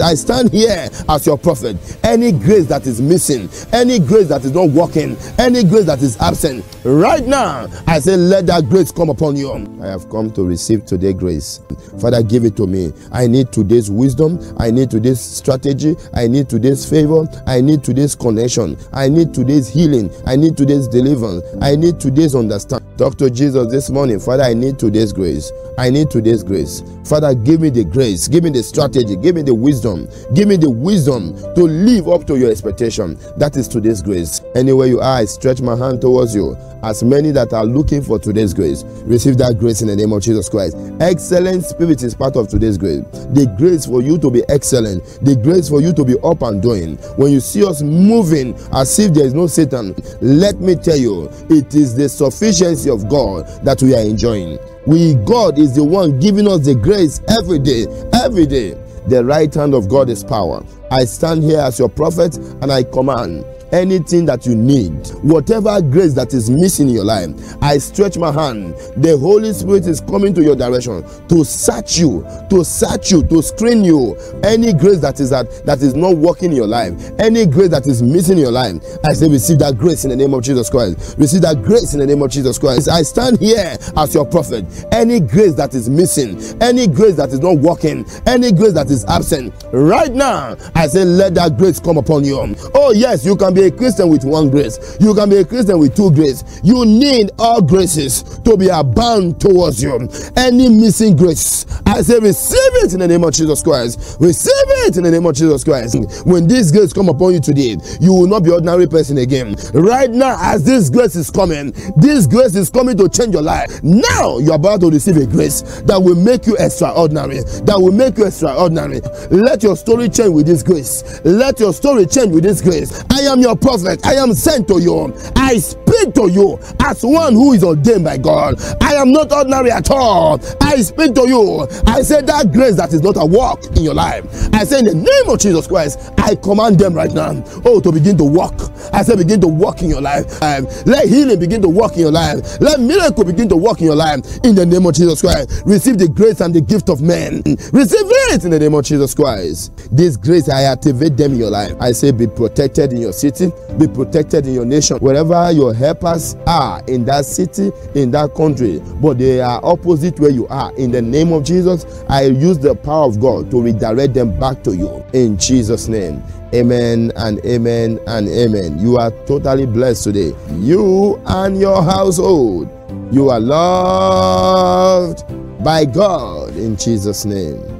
I stand here as your prophet. Any grace that is missing, any grace that is not working, any grace that is absent, right now, I say, let that grace come upon you. I have come to receive today grace. Father, give it to me. I need today's wisdom. I need today's strategy. I need today's favor. I need today's connection. I need today's healing. I need today's deliverance. I need today's understanding. Talk to Jesus this morning. Father, I need today's grace. I need today's grace. Father, give me the grace. Give me the strategy. Give me the wisdom. Give me the wisdom to live up to your expectation. That is today's grace. Anywhere you are, I stretch my hand towards you. As many that are looking for today's grace, receive that grace in the name of Jesus Christ. Excellent spirit is part of today's grace. The grace for you to be excellent, the grace for you to be up and doing. When you see us moving as if there is no Satan, let me tell you, it is the sufficiency of God that we are enjoying. We, God is the one giving us the grace every day, every day. The right hand of God is power. I stand here as your prophet and I command anything that you need, whatever grace that is missing in your life, I stretch my hand. The Holy Spirit is coming to your direction to search you, to search you, to screen you. Any grace that is that that is not working in your life, any grace that is missing in your life, I say receive that grace in the name of Jesus Christ. Receive that grace in the name of Jesus Christ. I stand here as your prophet. Any grace that is missing, any grace that is not working, any grace that is absent, right now, I say let that grace come upon you. Oh yes, you can be a Christian with one grace. You can be a Christian with two grace. You need all graces to be abound towards you. Any missing grace, I say receive it in the name of Jesus Christ. Receive it in the name of Jesus Christ. When this grace come upon you today, you will not be ordinary person again. Right now, as this grace is coming, this grace is coming to change your life. Now you're about to receive a grace that will make you extraordinary. That will make you extraordinary. Let your story change with this grace. Let your story change with this grace. I am your prophet. I am sent to you. I speak to you as one who is ordained by God. I am not ordinary at all. I speak to you. I say that grace that is not a work in your life. I say in the name of Jesus Christ, I command them right now. Oh, to begin to walk. I say begin to walk in your life. Um, let healing begin to walk in your life. Let miracle begin to walk in your life. In the name of Jesus Christ, receive the grace and the gift of men. Receive it in the name of Jesus Christ. This grace, I activate them in your life. I say be protected in your city, be protected in your nation, wherever your helpers are in that city, in that country, but they are opposite where you are. In the name of Jesus, I use the power of God to redirect them back to you. In Jesus' name. Amen and amen and amen. You are totally blessed today. You and your household. You are loved by God in Jesus' name.